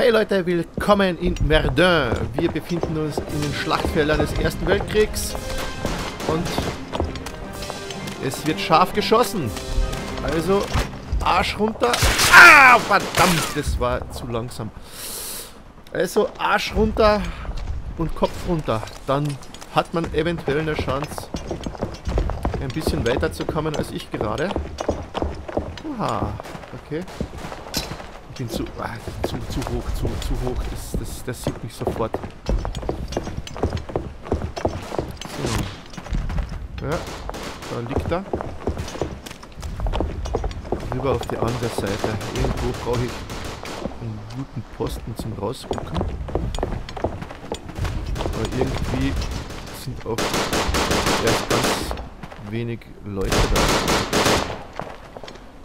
Hey Leute, willkommen in Verdun. Wir befinden uns in den Schlachtfeldern des Ersten Weltkriegs und es wird scharf geschossen. Also Arsch runter. Ah, verdammt, das war zu langsam. Also Arsch runter und Kopf runter. Dann hat man eventuell eine Chance, ein bisschen weiter zu kommen als ich gerade. Aha, okay. Bin zu, ah, zu, zu hoch, zu, zu hoch. Das, das, das sieht mich sofort. So. Ja, da liegt er. Rüber auf die andere Seite. Irgendwo brauche ich einen guten Posten zum rausgucken. Aber irgendwie sind auch erst ganz wenig Leute da.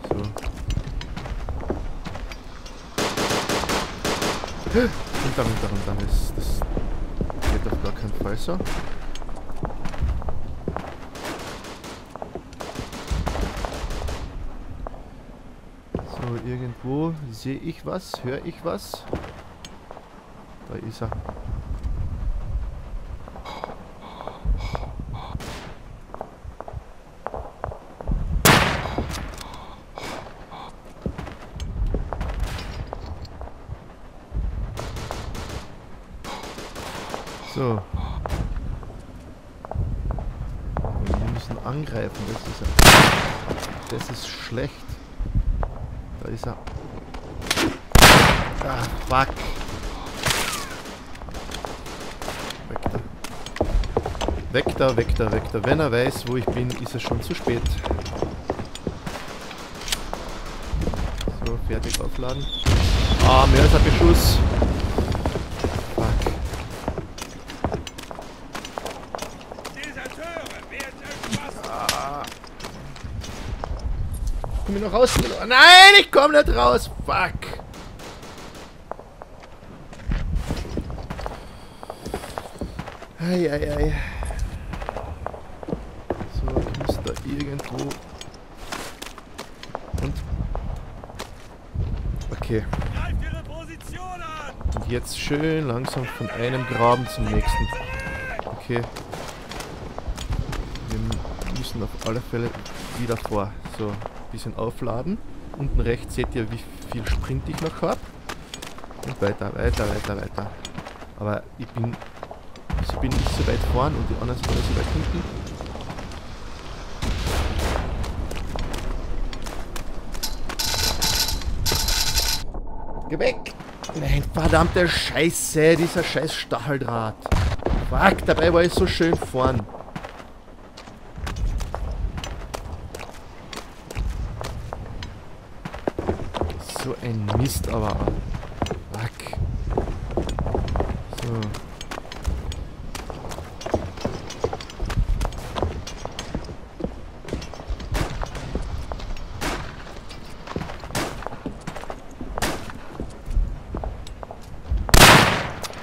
So. Und dann, dann ist das geht auf gar keinen Fall so. So, irgendwo sehe ich was, höre ich was. Da ist er. So. Wir müssen angreifen, das ist er. Das ist schlecht. Da ist er. Ah, fuck. Weg da. Weg da, weg da, weg da. Wenn er weiß, wo ich bin, ist es schon zu spät. So, fertig aufladen. Ah, mehr als ein Beschuss. Fuck. Komm ich noch raus? Nein, ich komm nicht raus. Fuck. Ei, ei, ei. So, ich muss da irgendwo. Und. Okay. Und jetzt schön langsam von einem Graben zum nächsten. Okay. Wir müssen auf alle Fälle wieder vor. So, bisschen aufladen. Unten rechts seht ihr, wie viel Sprint ich noch habe. Und weiter, weiter, weiter, weiter. Aber ich bin, ich bin nicht so weit vorn und die anderen sind so weit hinten. Geh weg! Nein, verdammte Scheiße, dieser scheiß Stacheldraht. Fuck, dabei war ich so schön vorn. So ein Mist aber. Fuck. So.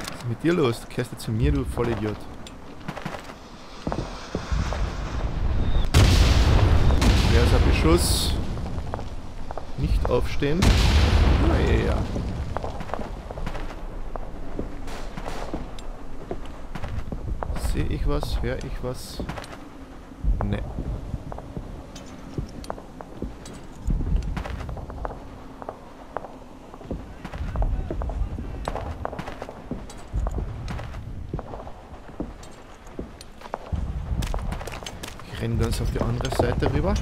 Was ist mit dir los? Du kehrst jetzt zu mir, du Vollidiot. Beschuss? Nicht aufstehen. Naja. Sehe ich was? Höre ich was? Ne. Ich renne ganz auf die andere Seite rüber.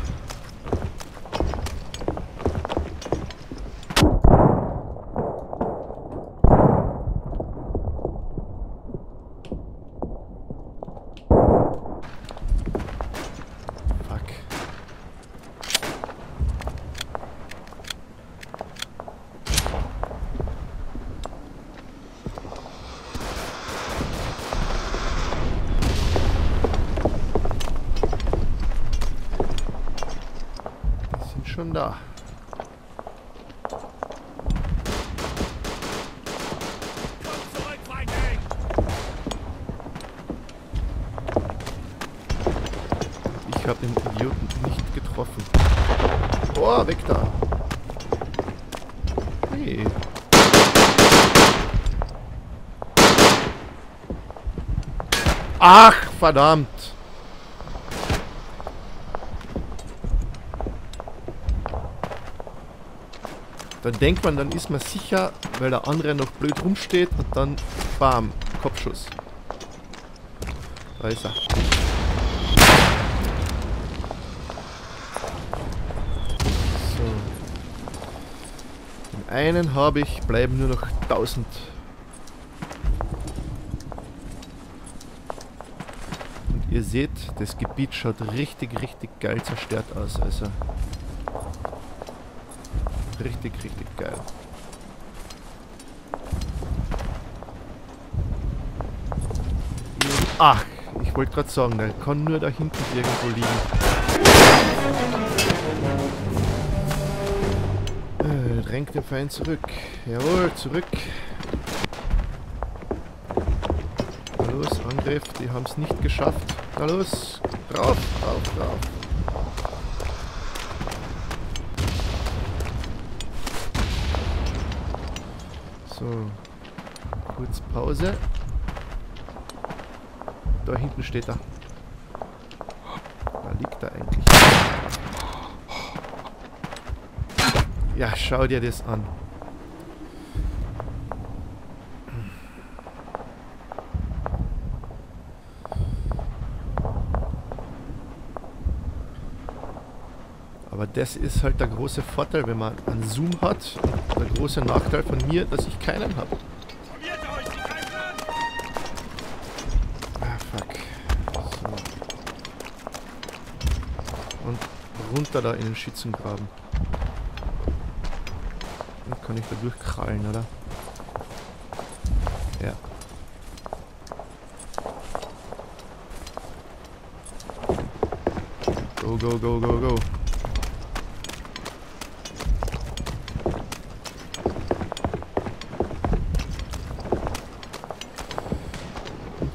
schon da. Ich habe den Idioten nicht getroffen. Oh, weg da. Hey. Ach, verdammt. Dann denkt man, dann ist man sicher, weil der andere noch blöd rumsteht und dann, bam, Kopfschuss. Da ist er. So. Den einen habe ich, bleiben nur noch 1000. Und ihr seht, das Gebiet schaut richtig, richtig geil zerstört aus. Also richtig, richtig geil. Ach, ich wollte gerade sagen, der kann nur da hinten irgendwo liegen. Äh, drängt den Feind zurück. Jawohl, zurück. Los, Angriff, die haben es nicht geschafft. Na los, drauf, drauf, drauf. So. Kurz Pause. Da hinten steht er. Da liegt er eigentlich. Ja, schau dir das an. Aber das ist halt der große Vorteil, wenn man einen Zoom hat. Der große Nachteil von mir, dass ich keinen habe. Runter da in den Schützengraben. Dann kann ich da durchkrallen, oder? Ja. Go, go, go, go, go.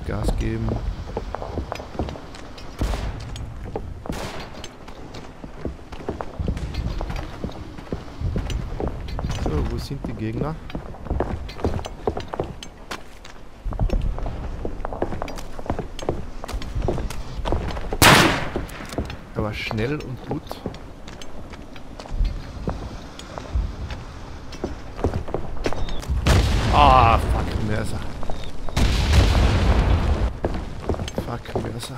Gas geben. Wo sind die Gegner? Er war schnell und gut. Ah, fuck, Mörser. Fuck, Mörser.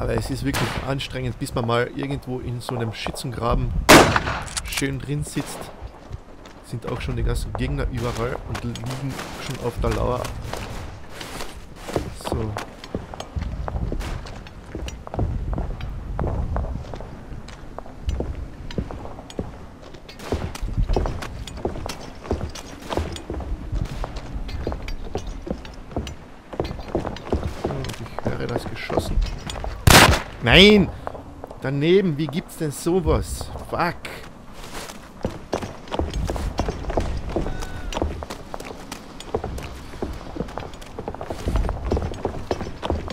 Aber es ist wirklich anstrengend, bis man mal irgendwo in so einem Schützengraben schön drin sitzt. Sind auch schon die ganzen Gegner überall und liegen schon auf der Lauer. So. Und ich höre das geschossen. Nein! Daneben, wie gibt's denn sowas? Fuck!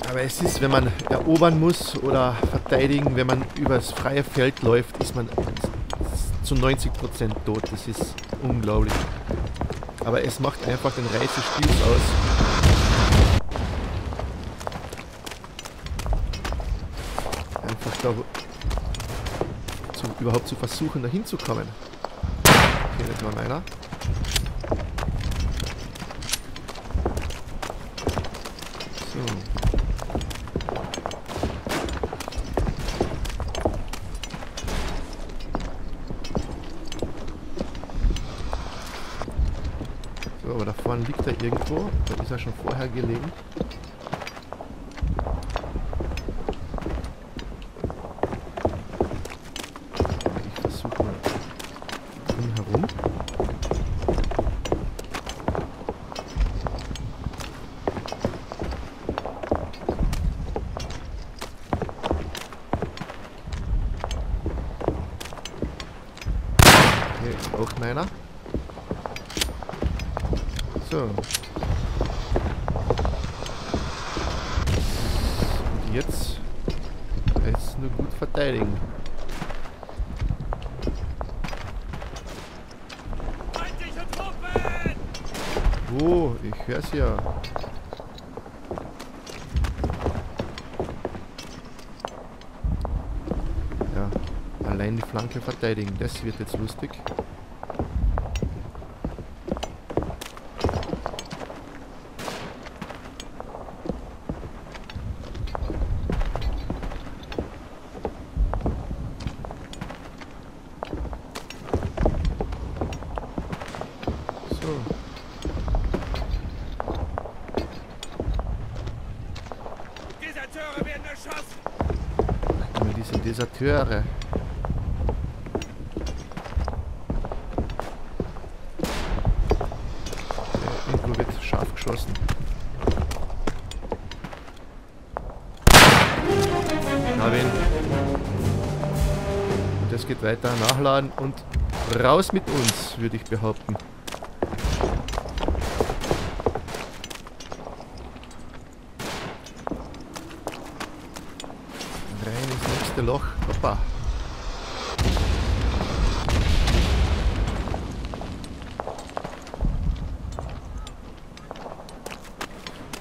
Aber es ist, wenn man erobern muss oder verteidigen, wenn man übers freie Feld läuft, ist man zu 90% tot. Das ist unglaublich. Aber es macht einfach den Reiz des Spiels aus. Wo- zu, überhaupt zu versuchen, da hinzukommen. Okay, das war meiner. So. So, aber da vorne liegt er irgendwo. Da ist er schon vorher gelegen. Ich versuche mal drum herum. Hier ist auch meiner. So. Und jetzt heißt es nur gut verteidigen. Wo? Ich hör's ja. Ja. Allein die Flanke verteidigen. Das wird jetzt lustig. Ja, irgendwo wird scharf geschossen. Hab ihn. Und es geht weiter nachladen und raus mit uns, würde ich behaupten. nächste Loch. Hoppa.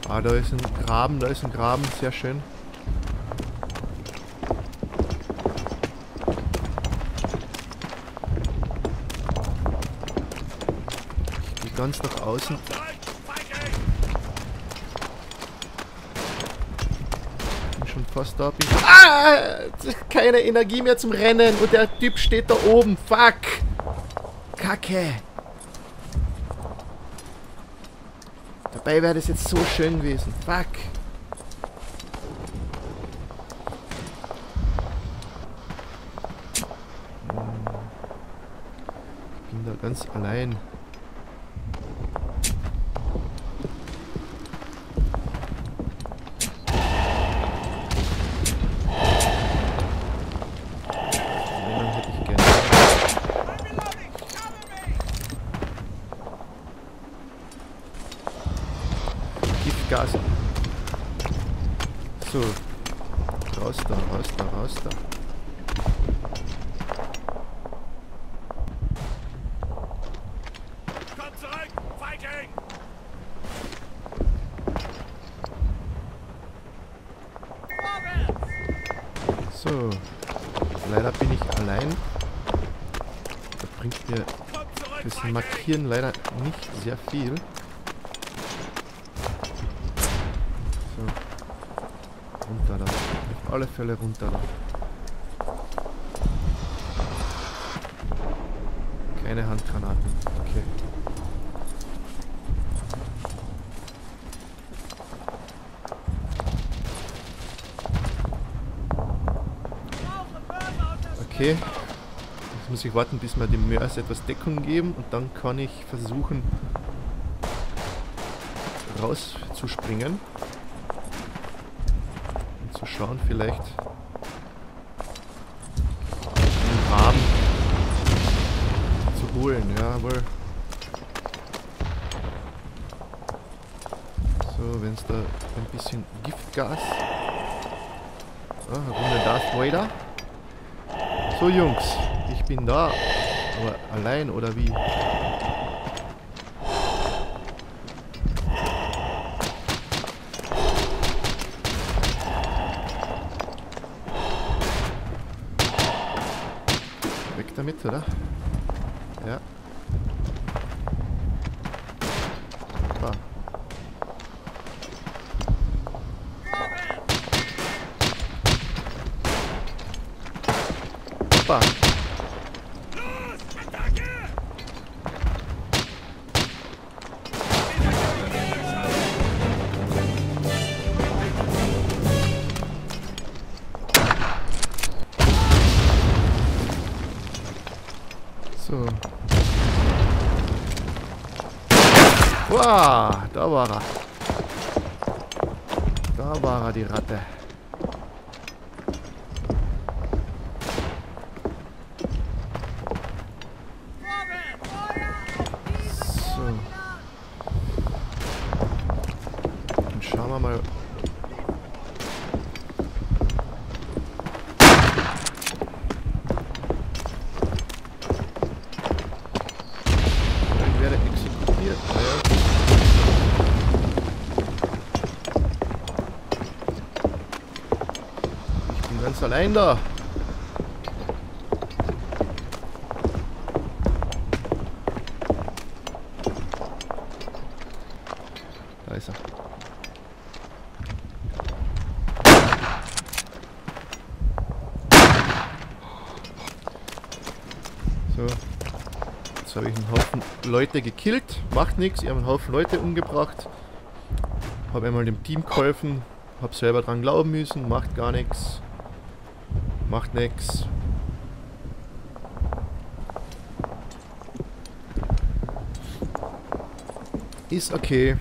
Ah, da ist ein Graben, da ist ein Graben, sehr schön. Ich gehe ganz nach außen. Fast da bin. Ah! Keine Energie mehr zum Rennen und der Typ steht da oben. Fuck! Kacke! Dabei wäre das jetzt so schön gewesen. Fuck! Ich bin da ganz allein. Das Markieren leider nicht sehr viel. runter da. Auf alle Fälle runter da. Keine Handgranaten. Okay. Okay. Muss ich warten, bis mir die Mörs etwas Deckung geben und dann kann ich versuchen rauszuspringen zu schauen, vielleicht einen Rahmen zu holen, jawohl. So, wenn es da ein bisschen Giftgas. Ah, Runde Darth Vader. So Jungs, ich bin da. Aber allein oder wie? damit, oder? Wow, da war er. Da war er, die Ratte. So. Dann schauen wir mal, werde exekutiert. Naja. bin ganz allein da. Da ist er. So. Jetzt habe ich einen Haufen Leute gekillt. Macht nichts. Ich habe einen Haufen Leute umgebracht. Habe einmal dem Team geholfen. Habe selber dran glauben müssen. Macht gar nichts. Macht nichts. Ist okay.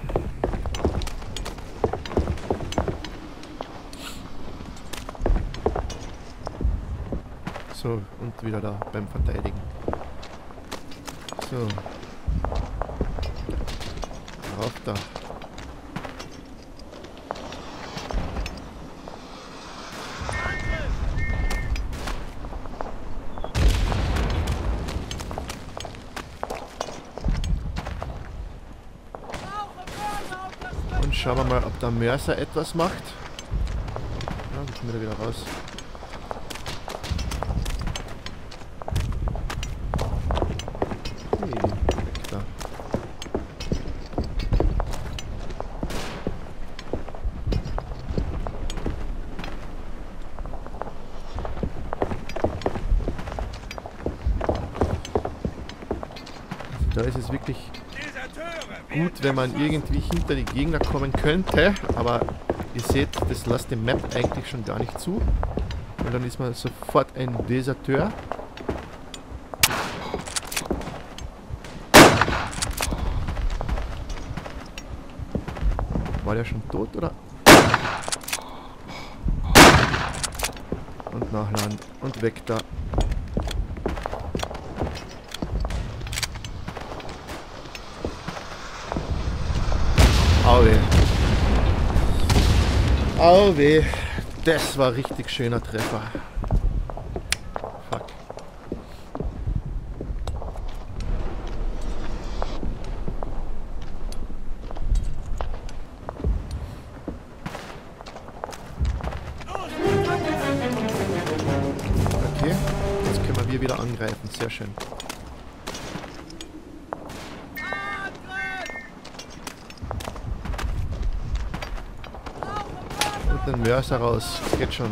So, und wieder da beim Verteidigen. So. Rauf da. Und schauen wir mal, ob der Mörser etwas macht. Ja, dann kommen wir wieder raus. Da. Ist es wirklich! Gut, wenn man irgendwie hinter die Gegner kommen könnte, aber ihr seht, das lässt die Map eigentlich schon gar nicht zu. Und dann ist man sofort ein Deserteur. War der schon tot oder? Und nachladen und weg da. Au weh. Au. Das war richtig schöner Treffer. Und den Mörser raus. Geht schon.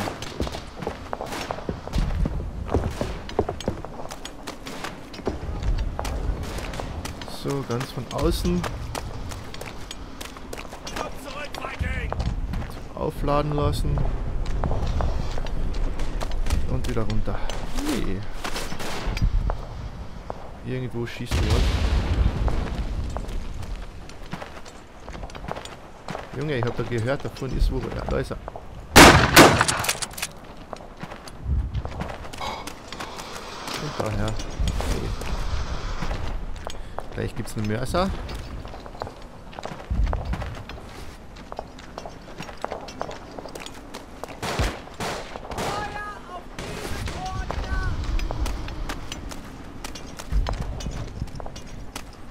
So, ganz von außen aufladen lassen. Und wieder runter. Nee. Irgendwo schießt was. Junge, ich hab da gehört, davon ist wo. Ja, da ist er. Und daher. Okay. Gleich gibt's einen Mörser.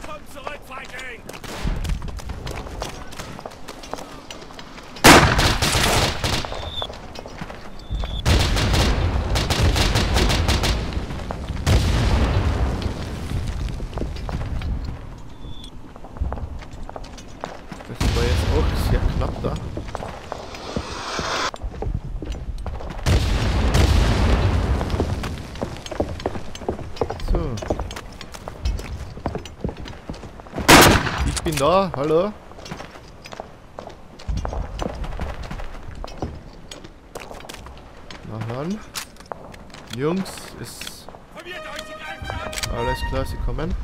Kommt zurück, Viking! Das war jetzt auch sehr knapp da. So. Ich bin da, hallo. Nachladen. Jungs, ist alles klar, sie kommen.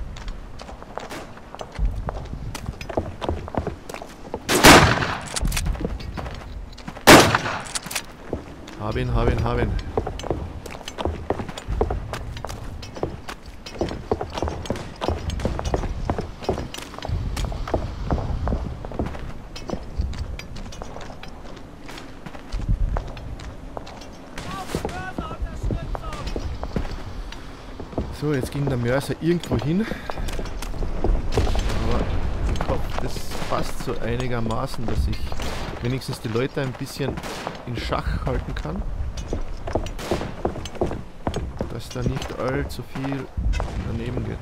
Hab ihn, hab ihn, hab ihn. So, jetzt ging der Mörser irgendwo hin. Aber ich hoffe, das passt so einigermaßen, dass ich wenigstens die Leute ein bisschen in Schach halten kann. dass da nicht allzu viel daneben geht.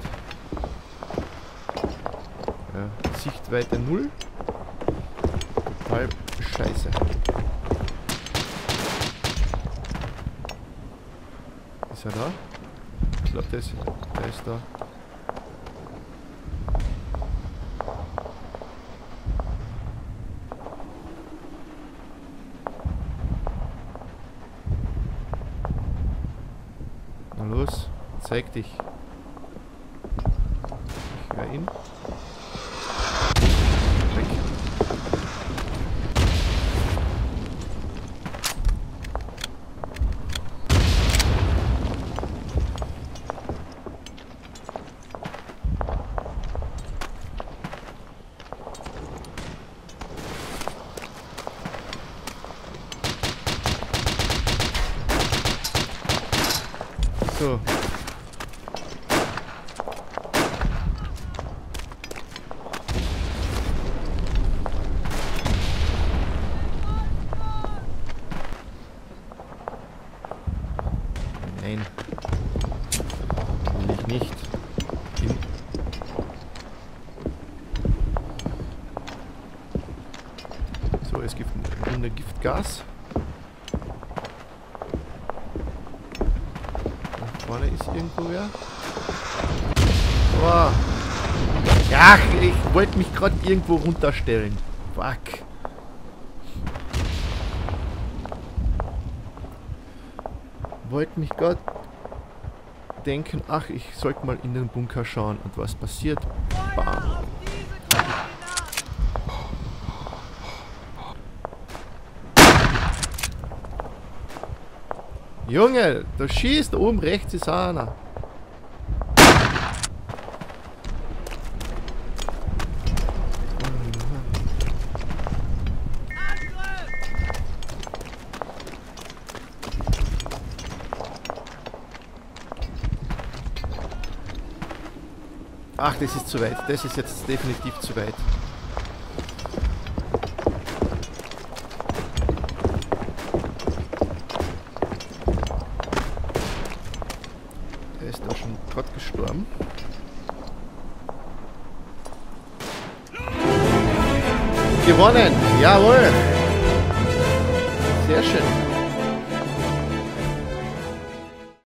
Ja, Sichtweite 0. Total scheiße. Ist er da? Glaube, der ist, der ist da. Na los, zeig dich. Ich höre ihn. Weg. So. Nein. Will ich nicht. Hin. So, es Runde Giftgas. Da vorne ist irgendwo wer. Boah. Ach, ich wollte mich gerade irgendwo runterstellen. Fuck. Wollte mich gerade denken, ach, ich sollte mal in den Bunker schauen und was passiert. Bam. Junge, da schießt oben rechts ist einer. Ach, das ist zu weit. Das ist jetzt definitiv zu weit. Gewonnen! Jawohl! Sehr schön.